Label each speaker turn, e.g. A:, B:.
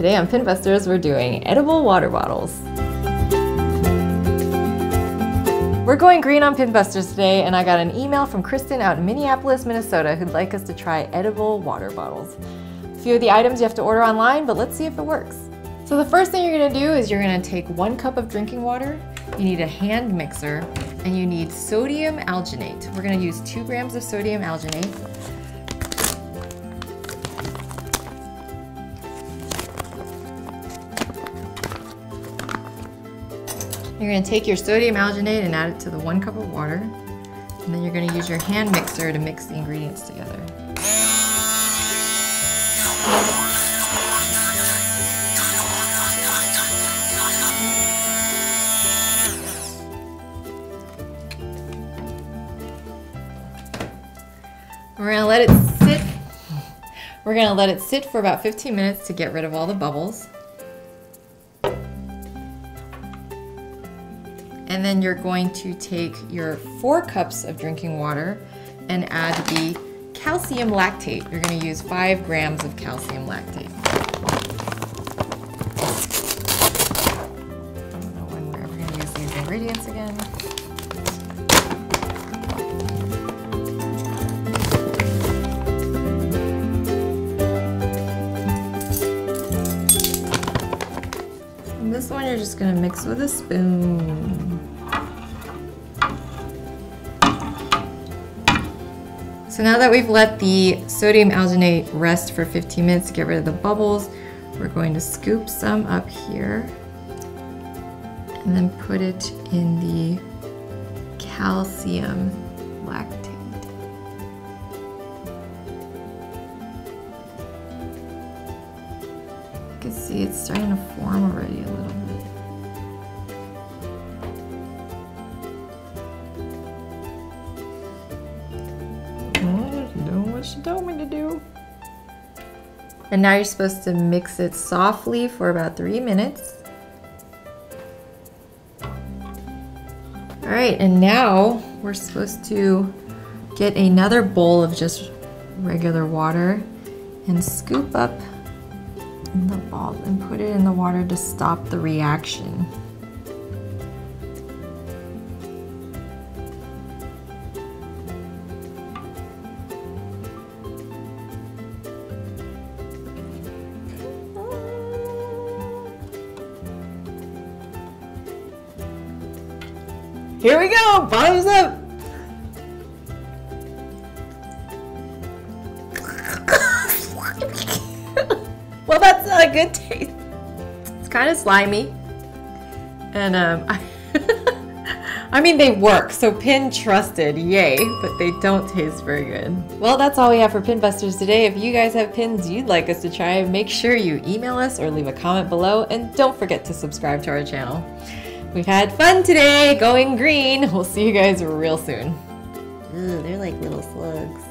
A: Today on Pinbusters, we're doing edible water bottles. We're going green on Pinbusters today, and I got an email from Kristen out in Minneapolis, Minnesota, who'd like us to try edible water bottles. A few of the items you have to order online, but let's see if it works. So the first thing you're gonna do is you're gonna take one cup of drinking water, you need a hand mixer, and you need sodium alginate. We're gonna use two grams of sodium alginate. You're gonna take your sodium alginate and add it to the one cup of water. And then you're gonna use your hand mixer to mix the ingredients together. We're gonna let it sit. We're gonna let it sit for about 15 minutes to get rid of all the bubbles. And then you're going to take your four cups of drinking water and add the calcium lactate. You're gonna use five grams of calcium lactate. I don't know when we're ever gonna use these ingredients again. This one you're just gonna mix with a spoon. So now that we've let the sodium alginate rest for 15 minutes to get rid of the bubbles, we're going to scoop some up here and then put it in the calcium lactate. Can see it's starting to form already a little bit. doing what she told me to do. And now you're supposed to mix it softly for about three minutes. All right, and now we're supposed to get another bowl of just regular water and scoop up the ball and put it in the water to stop the reaction. Here we go, bottoms up. Not a good taste. It's kind of slimy. And um, I, I mean, they work, so Pin trusted, yay, but they don't taste very good. Well, that's all we have for Pin Busters today. If you guys have pins you'd like us to try, make sure you email us or leave a comment below, and don't forget to subscribe to our channel. We've had fun today going green. We'll see you guys real soon.
B: Ugh, they're like little slugs.